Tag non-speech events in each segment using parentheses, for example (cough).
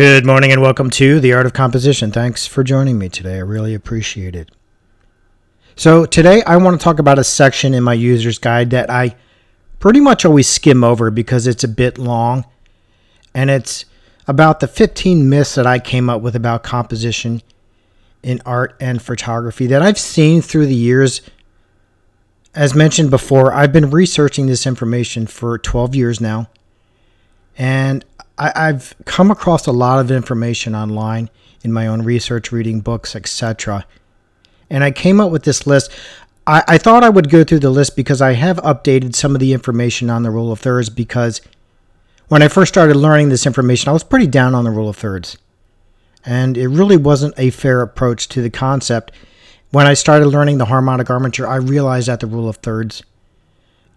Good morning and welcome to The Art of Composition. Thanks for joining me today. I really appreciate it. So, today I want to talk about a section in my user's guide that I pretty much always skim over because it's a bit long. And it's about the 15 myths that I came up with about composition in art and photography that I've seen through the years. As mentioned before, I've been researching this information for 12 years now. And I, I've come across a lot of information online in my own research, reading books, etc. And I came up with this list. I, I thought I would go through the list because I have updated some of the information on the rule of thirds because when I first started learning this information, I was pretty down on the rule of thirds. And it really wasn't a fair approach to the concept. When I started learning the harmonic armature, I realized that the rule of thirds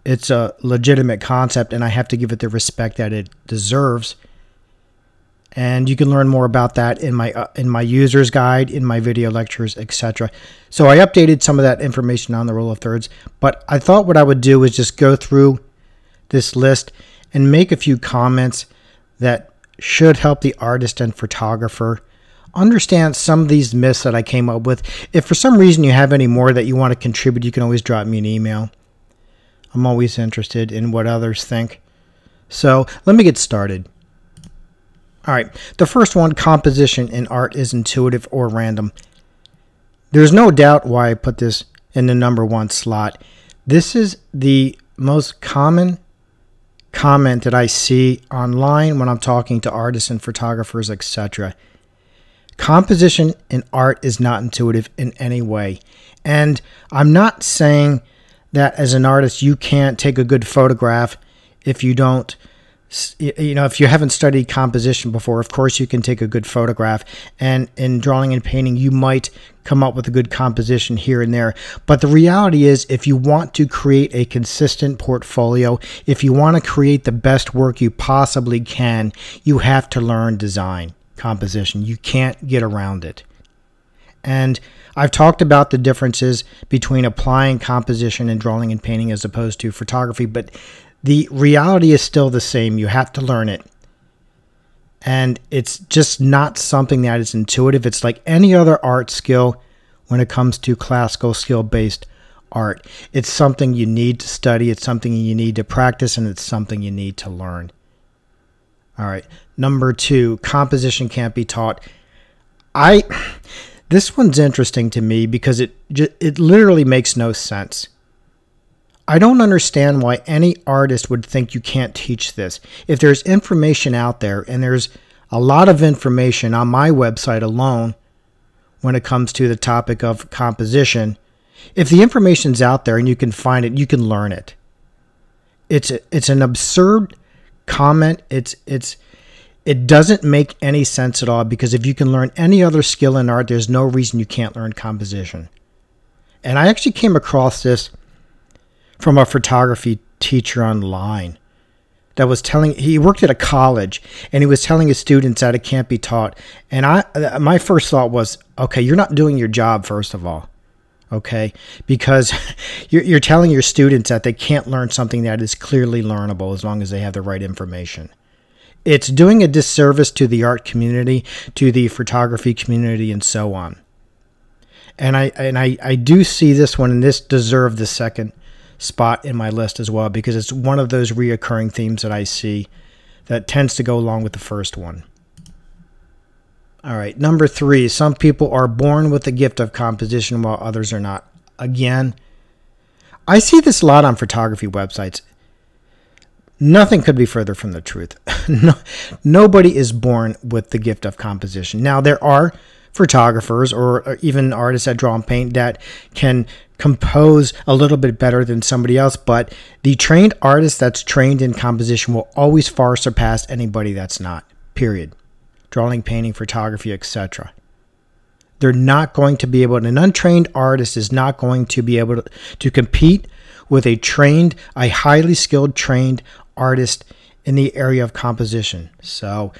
it's a legitimate concept and I have to give it the respect that it deserves and you can learn more about that in my uh, in my user's guide in my video lectures etc so i updated some of that information on the rule of thirds but i thought what i would do is just go through this list and make a few comments that should help the artist and photographer understand some of these myths that i came up with. If for some reason you have any more that you want to contribute you can always drop me an email. I'm always interested in what others think. So let me get started all right, the first one composition in art is intuitive or random. There's no doubt why I put this in the number one slot. This is the most common comment that I see online when I'm talking to artists and photographers, etc. Composition in art is not intuitive in any way. And I'm not saying that as an artist you can't take a good photograph if you don't you know, if you haven't studied composition before, of course you can take a good photograph, and in drawing and painting, you might come up with a good composition here and there. But the reality is, if you want to create a consistent portfolio, if you want to create the best work you possibly can, you have to learn design composition. You can't get around it. And I've talked about the differences between applying composition and drawing and painting as opposed to photography, but the reality is still the same. You have to learn it. And it's just not something that is intuitive. It's like any other art skill when it comes to classical skill based art. It's something you need to study, it's something you need to practice, and it's something you need to learn. All right. Number two, composition can't be taught. I. (sighs) This one's interesting to me because it it literally makes no sense. I don't understand why any artist would think you can't teach this. If there's information out there, and there's a lot of information on my website alone when it comes to the topic of composition, if the information's out there and you can find it, you can learn it. It's a, it's an absurd comment. It's it's it doesn't make any sense at all because if you can learn any other skill in art, there's no reason you can't learn composition. And I actually came across this from a photography teacher online that was telling he worked at a college and he was telling his students that it can't be taught. And i uh, my first thought was okay you're not doing your job first of all okay? Because (laughs) you're, you're telling your students that they can't learn something that is clearly learnable as long as they have the right information. It's doing a disservice to the art community to the photography community and so on. And i and i, I do see this one and this deserved the second spot in my list as well because it's one of those reoccurring themes that I see that tends to go along with the first one. All right, number three, some people are born with the gift of composition while others are not. Again, I see this a lot on photography websites. Nothing could be further from the truth. (laughs) no, nobody is born with the gift of composition. Now, there are photographers or, uh, even artists that draw and paint that can compose a little bit better than somebody else, but the trained artist that's trained in composition will always far surpass anybody that's not. Period. Drawing, painting, photography, etc. They're not going to be able an untrained artist is not going to be able to, to compete with a trained, a highly skilled trained artist in the area of composition. So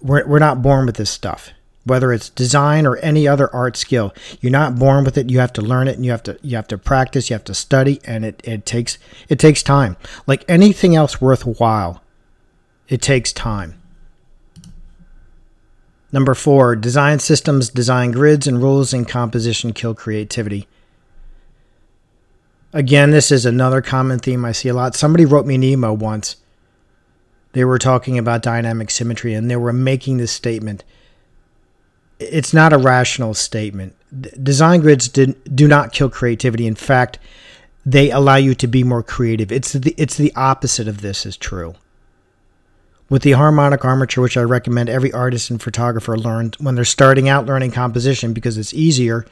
we're, we're not born with this stuff whether it's design or any other art skill you're not born with it you have to learn it and you have to you have to practice you have to study and it, it takes it takes time like anything else worthwhile it takes time Number four, design systems, design grids, and rules in composition kill creativity. Again, this is another common theme I see a lot. Somebody wrote me an email once. They were talking about dynamic symmetry and they were making this statement. It's not a rational statement. Design grids do, do not kill creativity. In fact, they allow you to be more creative. It's the, it's the opposite of this is true. With the harmonic armature, which I recommend every artist and photographer learn when they're starting out learning composition because it's easier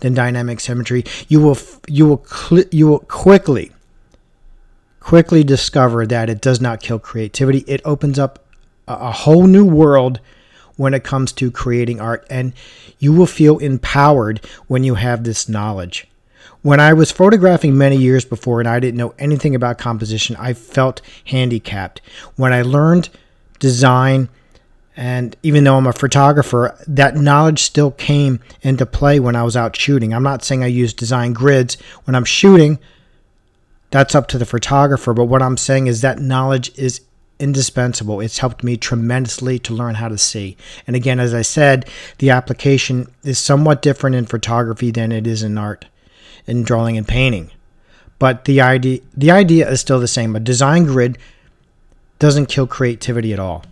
than dynamic symmetry, you will you will you will quickly quickly discover that it does not kill creativity. It opens up a, a whole new world when it comes to creating art and you will feel empowered when you have this knowledge. When I was photographing many years before and I didn't know anything about composition, I felt handicapped. When I learned design and even though I'm a photographer, that knowledge still came into play when I was out shooting. I'm not saying I use design grids when I'm shooting. That's up to the photographer. But what I'm saying is that knowledge is indispensable. It's helped me tremendously to learn how to see. And again, as I said, the application is somewhat different in photography than it is in art, in drawing and painting. But the idea the idea is still the same. A design grid doesn't kill creativity at all.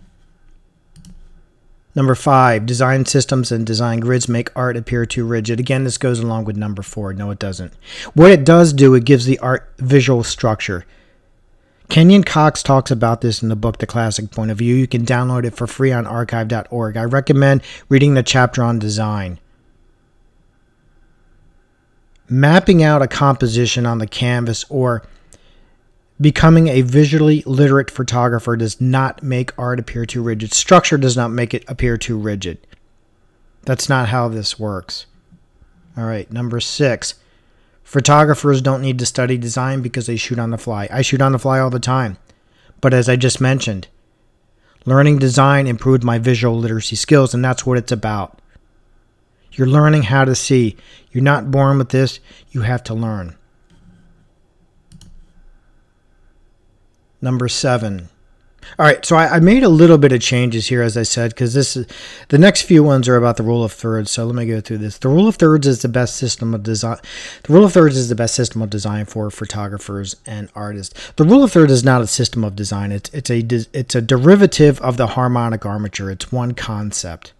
Number five, design systems and design grids make art appear too rigid. Again, this goes along with number four. No, it doesn't. What it does do, it gives the art visual structure. Kenyon Cox talks about this in the book The Classic Point of View. You can download it for free on archive.org. I recommend reading the chapter on design. Mapping out a composition on the canvas or Becoming a visually literate photographer does not make art appear too rigid. Structure does not make it appear too rigid. That's not how this works. All right, number six. Photographers don't need to study design because they shoot on the fly. I shoot on the fly all the time. But as I just mentioned, learning design improved my visual literacy skills, and that's what it's about. You're learning how to see. You're not born with this, you have to learn. number seven. All right, so I, I, made a little bit of changes here, as I said, because this is the next few ones are about the rule of thirds. So let me go through this. The rule of thirds is the best system of design. The rule of thirds is the best system of design for photographers and artists. The rule of thirds is not a system of design. It's it's a it's a derivative of the harmonic armature. It's one concept,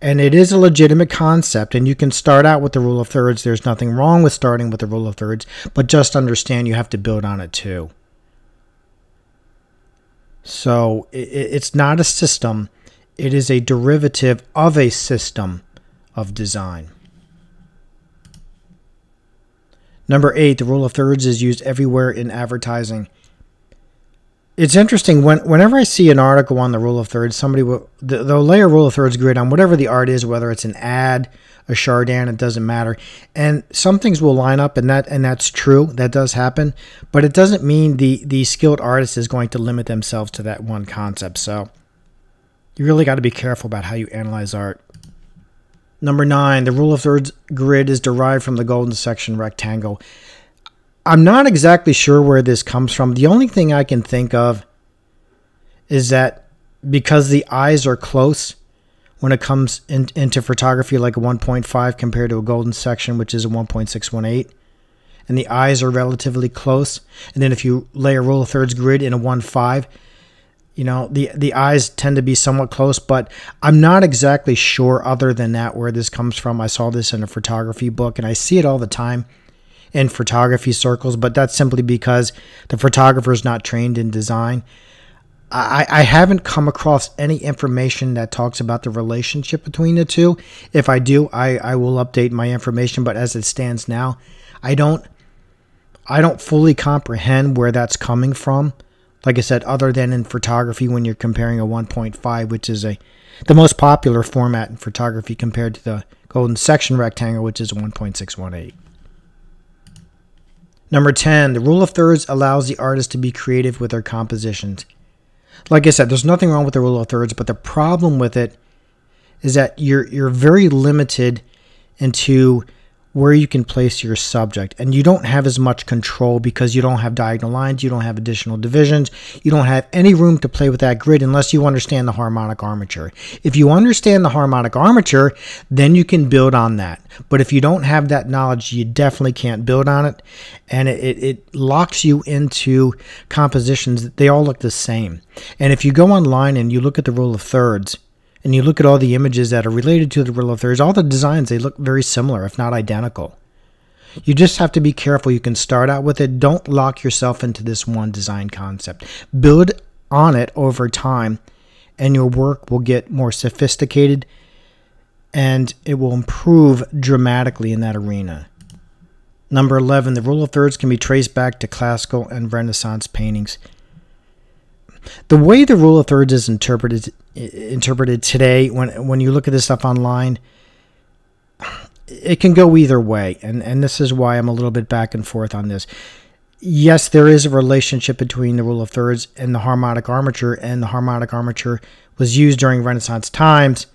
and it is a legitimate concept. And you can start out with the rule of thirds. There's nothing wrong with starting with the rule of thirds, but just understand you have to build on it too. So it's not a system, it is a derivative of a system of design. Number eight, the rule of thirds is used everywhere in advertising. It's interesting when whenever I see an article on the rule of thirds, somebody will they'll lay a rule of thirds grid on whatever the art is, whether it's an ad, a Chardin, it doesn't matter. And some things will line up, and that and that's true. That does happen, but it doesn't mean the the skilled artist is going to limit themselves to that one concept. So you really got to be careful about how you analyze art. Number nine, the rule of thirds grid is derived from the golden section rectangle. I'm not exactly sure where this comes from. The only thing I can think of is that because the eyes are close, when it comes in, into photography like a 1.5 compared to a golden section which is a 1.618 and the eyes are relatively close and then if you lay a rule of thirds grid in a 1.5 you know the the eyes tend to be somewhat close but i'm not exactly sure other than that where this comes from i saw this in a photography book and i see it all the time in photography circles but that's simply because the photographer is not trained in design I, I haven't come across any information that talks about the relationship between the two. If I do, I, I will update my information, but as it stands now, I don't I don't fully comprehend where that's coming from. Like I said, other than in photography when you're comparing a 1.5, which is a the most popular format in photography compared to the golden section rectangle, which is 1.618. Number 10, the rule of thirds allows the artist to be creative with their compositions. Like I said, there's nothing wrong with the rule of thirds, but the problem with it is that you're you're very limited into where you can place your subject. And you don't have as much control because you don't have diagonal lines, you don't have additional divisions, you don't have any room to play with that grid unless you understand the harmonic armature. If you understand the harmonic armature, then you can build on that. But if you don't have that knowledge, you definitely can't build on it. And it, it, it locks you into compositions that they all look the same. And if you go online and you look at the rule of thirds, and you look at all the images that are related to the rule of thirds, all the designs, they look very similar, if not identical. You just have to be careful. You can start out with it. Don't lock yourself into this one design concept. Build on it over time, and your work will get more sophisticated and it will improve dramatically in that arena. Number 11, the rule of thirds can be traced back to classical and Renaissance paintings the way the rule of thirds is interpreted interpreted today, when when you look at this stuff online, it can go either way, and and this is why I'm a little bit back and forth on this. Yes, there is a relationship between the rule of thirds and the harmonic armature, and the harmonic armature was used during Renaissance times.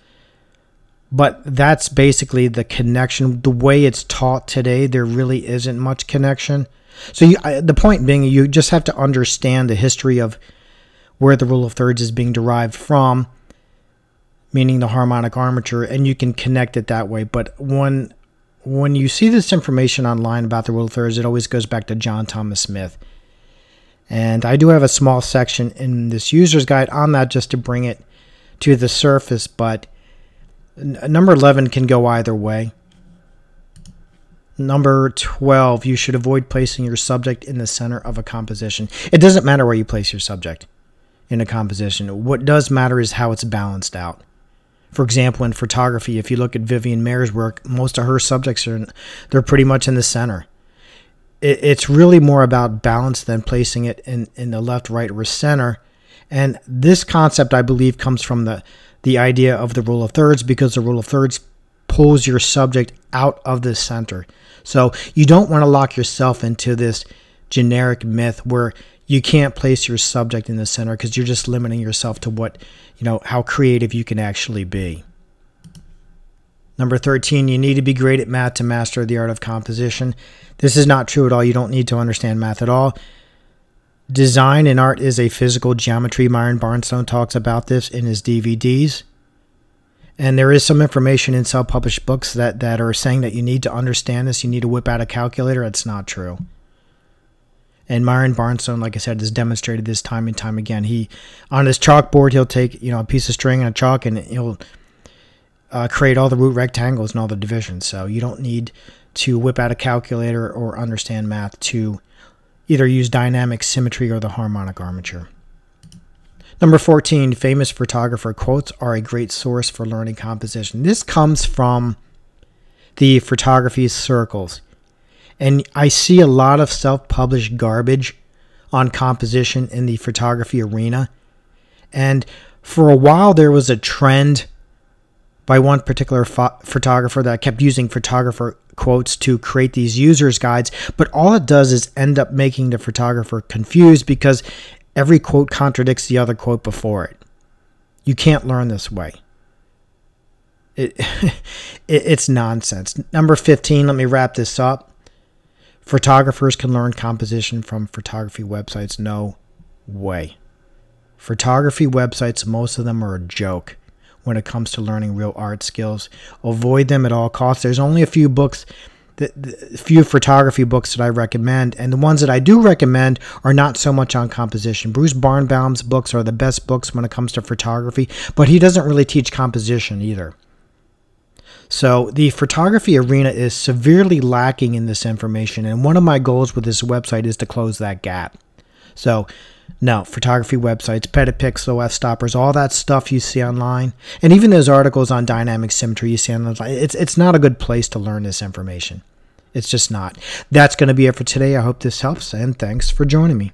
But that's basically the connection. The way it's taught today, there really isn't much connection. So you, I, the point being, you just have to understand the history of where the rule of thirds is being derived from, meaning the harmonic armature, and you can connect it that way. But when when you see this information online about the rule of thirds, it always goes back to John Thomas Smith. And I do have a small section in this user's guide on that just to bring it to the surface, but number 11 can go either way. Number 12, you should avoid placing your subject in the center of a composition. It doesn't matter where you place your subject in a composition. What does matter is how it's balanced out. For example, in photography, if you look at Vivian Maier's work, most of her subjects are they're pretty much in the center. It, it's really more about balance than placing it in, in the left, right, or center. And this concept, I believe, comes from the the idea of the rule of thirds because the rule of thirds pulls your subject out of the center. So you don't want to lock yourself into this generic myth where you can't place your subject in the center because you're just limiting yourself to what, you know, how creative you can actually be. Number 13, you need to be great at math to master the art of composition. This is not true at all. You don't need to understand math at all. Design and art is a physical geometry. Myron Barnstone talks about this in his DVDs. And there is some information in self published books that, that are saying that you need to understand this. You need to whip out a calculator. It's not true. And Myron Barnstone, like I said, has demonstrated this time and time again. He, on his chalkboard, he'll take you know a piece of string and a chalk, and he'll uh, create all the root rectangles and all the divisions. So you don't need to whip out a calculator or understand math to either use dynamic symmetry or the harmonic armature. Number 14, famous photographer quotes are a great source for learning composition. This comes from the photography circles. And I see a lot of self published garbage on composition in the photography arena. And for a while, there was a trend by one particular pho- photographer that kept using photographer quotes to create these users guides. But all it does is end up making the photographer confused because every quote contradicts the other quote before it. You can't learn this way. It, (laughs) it, it's nonsense. Number 15, let me wrap this up. Photographers can learn composition from photography websites. No way. Photography websites, most of them are a joke when it comes to learning real art skills. Avoid them at all costs. There's only a few books, the, few photography books that I recommend, and the ones that I do recommend are not so much on composition. Bruce Barnbaum's books are the best books when it comes to photography, but he doesn't really teach composition either. So the photography arena is severely lacking in this information, and one of my goals with this website is to close that gap. So, no, photography websites, Petapixel, Fstoppers, all that stuff you see online, and even those articles on dynamic symmetry you see online, it's, it's not a good place to learn this information. It's just not. That's going to be it for today. I hope this helps, and thanks for joining me.